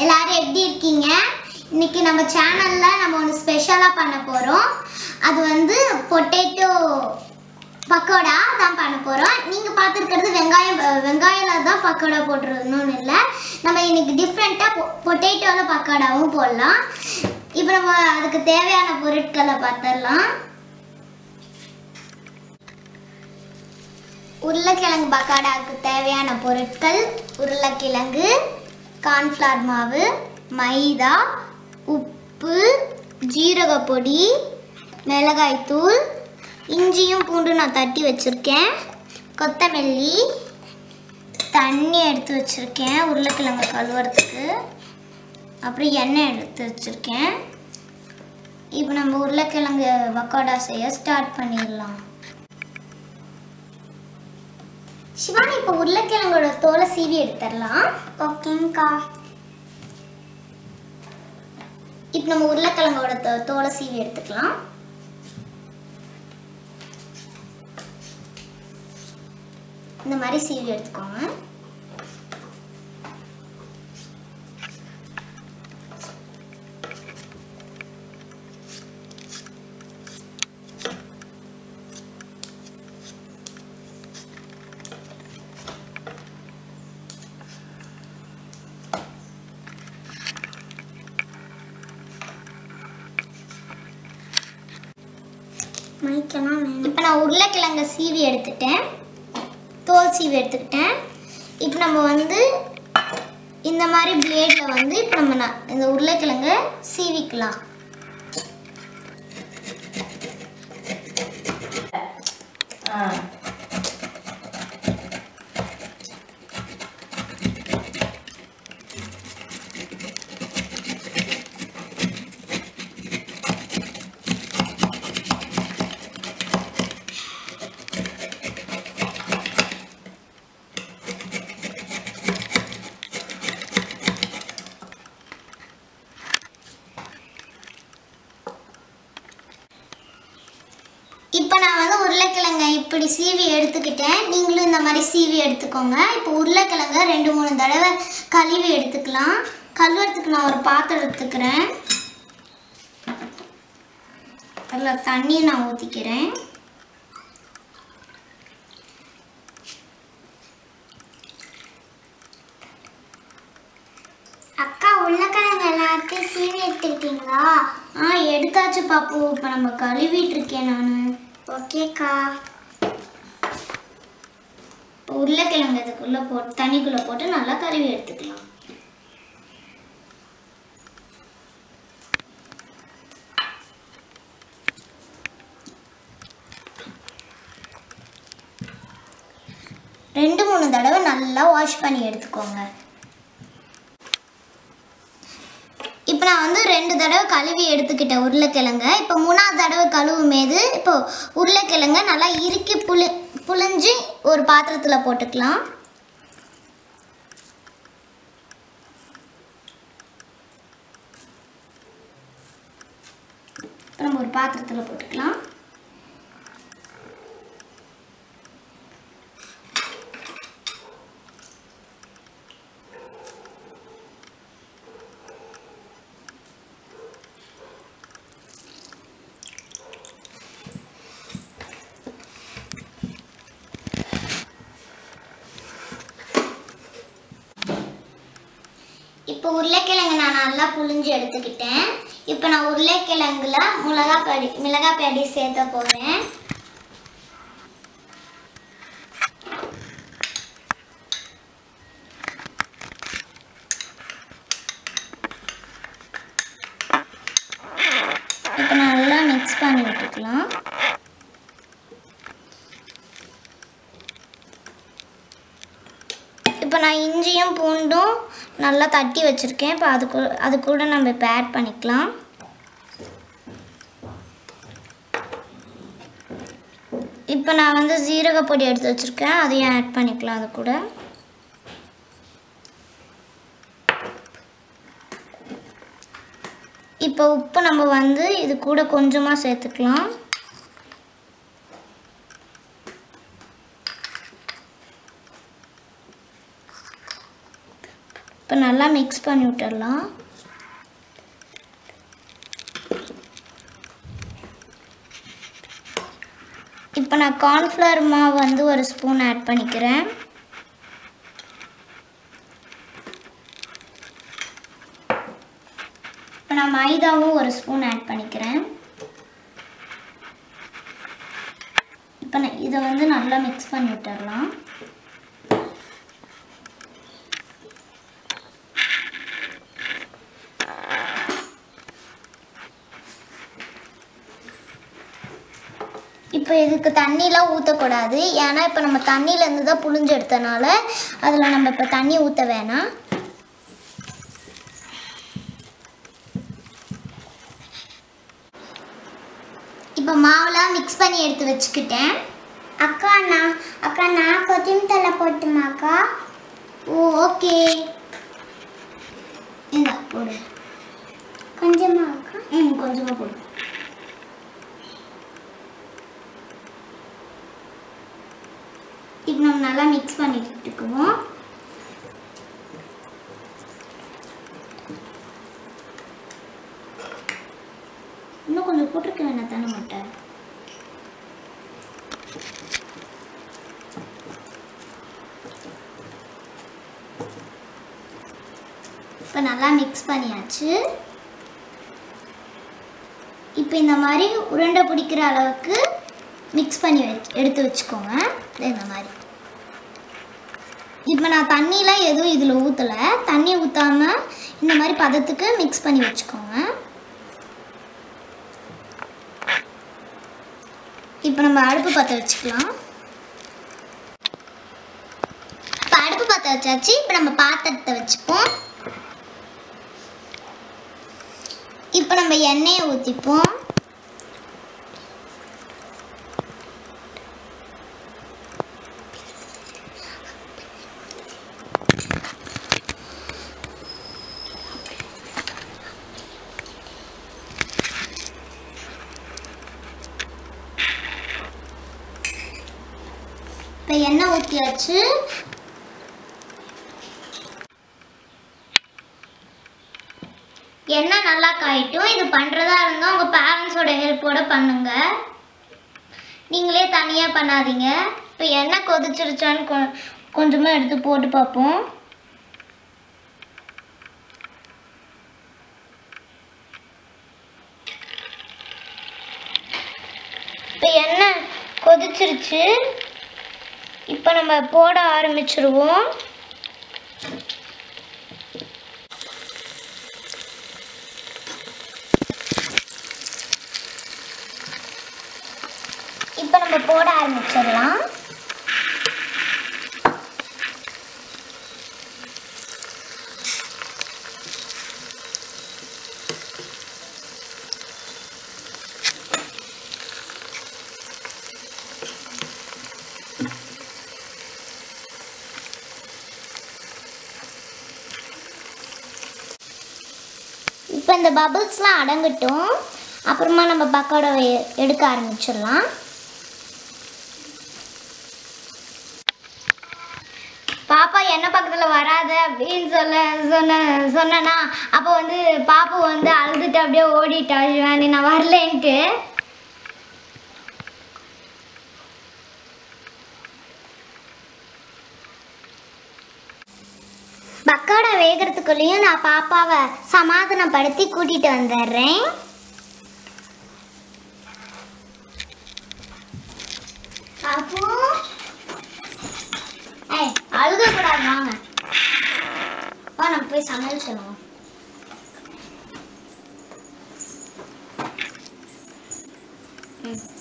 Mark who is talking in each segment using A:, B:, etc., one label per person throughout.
A: எல்லாரும் எப்படி இருக்கீங்க? இன்னைக்கு நம்ம சேனல்ல நம்ம ஒன்று ஸ்பெஷலாக பண்ண போகிறோம் அது வந்து பொட்டேட்டோ பக்கோடா தான் பண்ண போகிறோம் நீங்கள் பார்த்துருக்கிறது வெங்காயம் அஹ், வெங்காயம் தான் பக்கோடா போட்டுருந்தோன்னு இல்லை. நம்ம இன்னைக்கு டிஃப்ரெண்ட்டாக பொ பொட்டேட்டோவில் பக்கோடாவும் போடலாம். இப்போ நம்ம அதுக்கு தேவையான பொருட்களை பார்த்துடலாம். உருளைக்கிழங்கு பக்காடாவுக்கு தேவையான பொருட்கள் உருளைக்கிழங்கு கார்ன்ஃப்ளவர் மாவு மைதா உப்பு ஜீரகப்பொடி மிளகாய்த்தூள் இஞ்சியும் பூண்டும் நான் தட்டி வச்சுருக்கேன். கொத்தமல்லி தண்ணி எடுத்து வச்சுருக்கேன் உருளைக்கிழங்கு கழுவுறதுக்கு. அப்புறம் எண்ணெய் எடுத்து வச்சுருக்கேன். இப்போ நம்ம உருளைக்கிழங்கு பக்கோடா செய்ய ஸ்டார்ட் பண்ணிடலாம். சிவானி இப்போ உருளைக்கிழங்கோட தோலை சீவி எடுத்துடலாம். ஓகேங்கக்கா இப்போ நம்ம உருளைக்கிழங்கோட தோ தோலை சீவி எடுத்துக்கலாம். இந்த மாதிரி சீவி எடுத்துக்கோங்க. உருளைக்கிழங்கை சீவி எடுத்துட்டேன். தோல் சீவி எடுத்துக்கிட்டேன். இப்போ நம்ம வந்து இந்த மாதிரி பிளேடில் வந்து இப்போ நம்ம இந்த உருளைக்கிழங்கை சீவிக்கலாம். ஆ நான் வந்து உருளைக்கிழங்க இப்படி சீவி எடுத்துக்கிட்டேன். நீங்களும் இந்த மாதிரி சீவி எடுத்துக்கோங்க. இப்போ உருளைக்கிழங்க ரெண்டு மூணு தடவை கழுவி எடுத்துக்கலாம். கழுவுறதுக்கு நான் ஒரு பாத்திரம் எடுத்துக்கிறேன். அதில் தண்ணி நான் ஊற்றிக்கிறேன் அக்கா உருளைக்கிழங்கு எல்லாத்தையும் சீவி எடுத்துக்கிட்டீங்களா? ஆ எடுத்தாச்சு பாப்பு. இப்போ நம்ம கழுவிட்டு இருக்கேன் நான். ஓகேக்கா உருளைக்கிழங்கு இதுக்குள்ளே போட்டு தண்ணிக்குள்ளே போட்டு நல்லா கழுவி எடுத்துக்கலாம். ரெண்டு மூணு தடவை நல்லா வாஷ் பண்ணி எடுத்துக்கோங்க இப்போ நான் வந்து ரெண்டு தடவை கழுவி எடுத்துக்கிட்டேன் உருளைக்கிழங்க. இப்போ மூணாவது தடவை கழுவும் மீது இப்போ உருளைக்கிழங்க நல்லா இறுக்கி புளி புழிஞ்சு ஒரு பாத்திரத்தில் போட்டுக்கலாம். நம்ம ஒரு பாத்திரத்தில் போட்டுக்கலாம். இப்போ உருளைக்கிழங்கு நான் நல்லா புழிஞ்சு எடுத்துக்கிட்டேன். இப்போ நான் உருளைக்கிழங்குல மிளகாப்படி படி சேர்த்த போகிறேன் இப்போ நல்லா மிக்ஸ் பண்ணி விட்டுக்கலாம் இப்போ நான் இஞ்சியும் பூண்டும் நல்லா தட்டி வச்சுருக்கேன். இப்போ அது அது கூட நம்ம இப்போ ஆட் பண்ணிக்கலாம். இப்போ நான் வந்து ஜீரகப்பொடி எடுத்து வச்சுருக்கேன். அதையும் ஆட் பண்ணிக்கலாம் அது கூட. இப்போ உப்பு நம்ம வந்து இது கூட கொஞ்சமாக சேர்த்துக்கலாம். நல்லா மிக்ஸ் பண்ணி விட்டுடலாம். இப்போ நான் கார்ன்ஃப்ளவர் மாவு வந்து ஒரு ஸ்பூன் ஆட் பண்ணிக்கிறேன். இப்போ நான் மைதாவும் ஒரு ஸ்பூன் ஆட் பண்ணிக்கிறேன். இப்போ நான் இதை வந்து நல்லா மிக்ஸ் பண்ணி விட்டுடலாம். இப்போ இதுக்கு தண்ணிலாம் ஊற்றக்கூடாது ஏன்னா இப்போ நம்ம தண்ணியிலேருந்து தான் புழிஞ்சு எடுத்தனால அதில் நம்ம இப்போ தண்ணி ஊற்ற வேணாம். இப்போ மாவுலாம் மிக்ஸ் பண்ணி எடுத்து வச்சுக்கிட்டேன்.
B: அக்கா நான் அக்கா நான் கொத்தமல்லி தலை போட்டுமாக்கா
A: ஓ ஓகே. இந்த போடு.
B: கொஞ்சமா அக்கா?
A: ம் கொஞ்சமாக போடு இப்போ நம்ம நல்லா மிக்ஸ் பண்ணிட்டுக்குவோம் இன்னும் கொஞ்சம் போட்டிருக்க வேணாம் தானே மாட்டேன் இப்போ நல்லா மிக்ஸ் பண்ணியாச்சு. இப்போ இந்த மாதிரி உருண்டை பிடிக்கிற அளவுக்கு மிக்ஸ் பண்ணி வச்சு எடுத்து வச்சுக்கோங்க. இந்த மாதிரி. இப்போ நான் தண்ணிலாம் எதுவும் இதில் ஊற்றலை தண்ணி ஊற்றாமல் இந்த மாதிரி பதத்துக்கு மிக்ஸ் பண்ணி வச்சுக்கோங்க. இப்போ நம்ம அடுப்பு பற்ற வச்சுக்கலாம். இப்போ அடுப்பு பற்ற வச்சாச்சு. இப்போ நம்ம பாத்திரத்தை வச்சுப்போம். இப்போ நம்ம எண்ணெயை ஊற்றிப்போம் இப்போ வச்சு. எண்ணெய் நல்லா காயிட்டும்? இது பண்ணுறதா இருந்தால் உங்கள் பேரண்ட்ஸோட ஹெல்ப்போடு பண்ணுங்க. நீங்களே தனியாக பண்ணாதீங்க. இப்போ எண்ணெய் கொதிச்சிருச்சான்னு கொ கொஞ்சமாக எடுத்து போட்டு பார்ப்போம். இப்போ எண்ணெய் கொதிச்சிருச்சு? இப்போ நம்ம போட ஆரம்பிச்சிருவோம் இப்போ நம்ம போட ஆரம்பிச்சிடலாம் இப்போ இந்த அடங்கட்டும். அப்புறமா நம்ம பக்கோடாவை எ- எடுக்க ஆரம்பிச்சிடலாம். பாப்பா என்ன பக்கத்தில் வராத? அப்படின்னு சொல்ல சொன்ன சொன்னேன்னா அப்போ வந்து பாப்பு வந்து அழுதுட்டு அப்படியே ஓடிட்டா சிவானி நான் வரலேன்ட்டு. பக்கோடா வேகிறதுக்குள்ளேயும் நான் பாப்பாவை சமாதானப்படுத்தி கூட்டிட்டு வந்துடுறேன். அப்போ ஏய் அழுக கூடாது வாங்க. வா நம்ம போய் சமையல் சொல்லுவோம்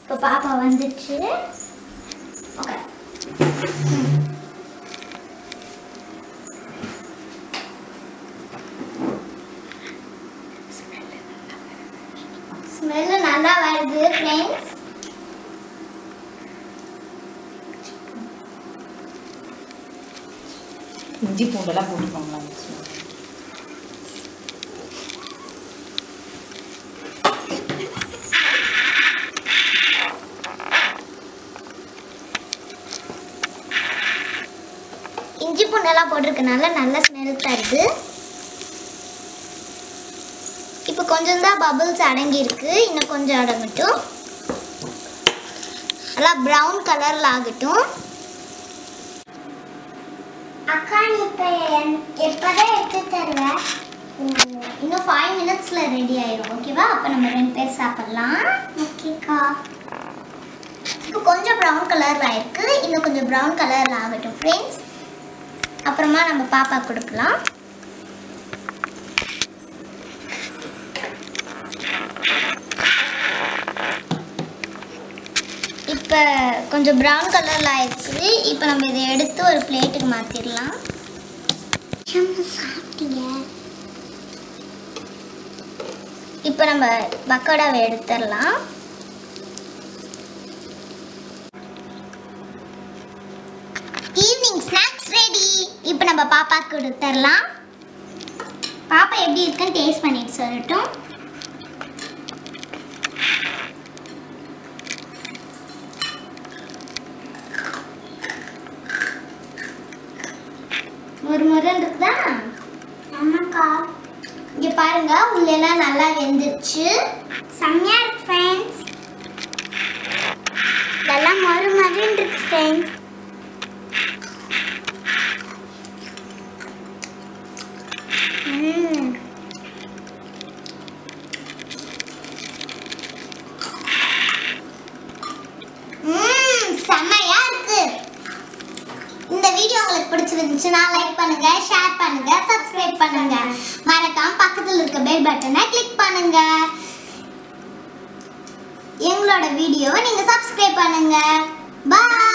A: இப்போ பாப்பா வந்துச்சு. ஓகே ஸ்மெல்லு நல்லா வருது ஃப்ரெண்ட்ஸ்
C: இஞ்சி பூண்டெல்லாம் போட்டுக்கோங்களா
A: இஞ்சி பூண்டெல்லாம் போட்டிருக்கனால நல்ல ஸ்மெல் தருது இப்போ கொஞ்சம் தான் பபுள்ஸ் அடங்கியிருக்கு. இன்னும் கொஞ்சம் அடங்கட்டும். நல்லா ப்ரௌன் கலரில் ஆகட்டும்.
B: அக்கா நீ இப்ப எடுத்து தருவ
A: இன்னும் ஃபைவ் மினிட்ஸில் ரெடி ஆயிடும் ஓகேவா அப்போ நம்ம ரெண்டு பேர் சாப்பிட்லாம்.
B: ஓகேக்கா
A: இப்போ கொஞ்சம் ப்ரௌன் கலரில் ஆயிருக்கு இன்னும் கொஞ்சம் ப்ரௌன் கலரில் ஆகட்டும் ஃப்ரெண்ட்ஸ் அப்புறமா நம்ம பாப்பா கொடுக்கலாம். இப்போ கொஞ்சம் ப்ரௌன் கலரில் ஆயிடுச்சு. இப்போ நம்ம இதை எடுத்து ஒரு பிளேட்டுக்கு மாற்றிடலாம்
B: சாப்பிட்டீங்க
A: இப்போ நம்ம பக்கோடாவை எடுத்துடலாம். ஈவினிங் ஸ்நாக்ஸ் ரெடி இப்போ நம்ம பாப்பாவுக்கு கொடுத்துடலாம் பாப்பா எப்படி இருக்குன்னு டேஸ்ட் பண்ணிட்டு சொல்லட்டும். ஒரு முறை இருக்குதா?
B: ஆமாக்கா.
A: இங்க பாருங்க உள்ளெல்லாம் நல்லா வெந்துருச்சு.
B: செம்மையா இருக்கு ஃப்ரெண்ட்ஸ் இதெல்லாம் மறு மறுன்னு இருக்கு ஃப்ரெண்ட்ஸ்
A: ம். ம், செம்மையா இருக்கு இந்த வீடியோ உங்களுக்கு பிடிச்சிருந்துச்சுன்னா லைக் பண்ணுங்க ஷேர் பண்ணுங்க சப்ஸ்கிரைப் பண்ணுங்க. மறக்காம பக்கத்துல இருக்க பெல் பட்டனை கிளிக் பண்ணுங்க. எங்களோட வீடியோவை நீங்க சப்ஸ்கிரைப் பண்ணுங்க. பாய்